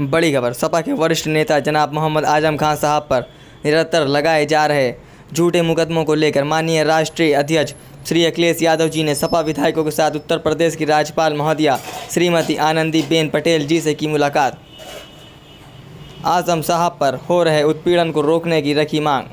बड़ी खबर। सपा के वरिष्ठ नेता जनाब मोहम्मद आज़म खान साहब पर निरंतर लगाए जा रहे झूठे मुकदमों को लेकर माननीय राष्ट्रीय अध्यक्ष श्री अखिलेश यादव जी ने सपा विधायकों के साथ उत्तर प्रदेश की राज्यपाल महोदया श्रीमती आनंदी बेन पटेल जी से की मुलाकात। आज़म साहब पर हो रहे उत्पीड़न को रोकने की रखी मांग।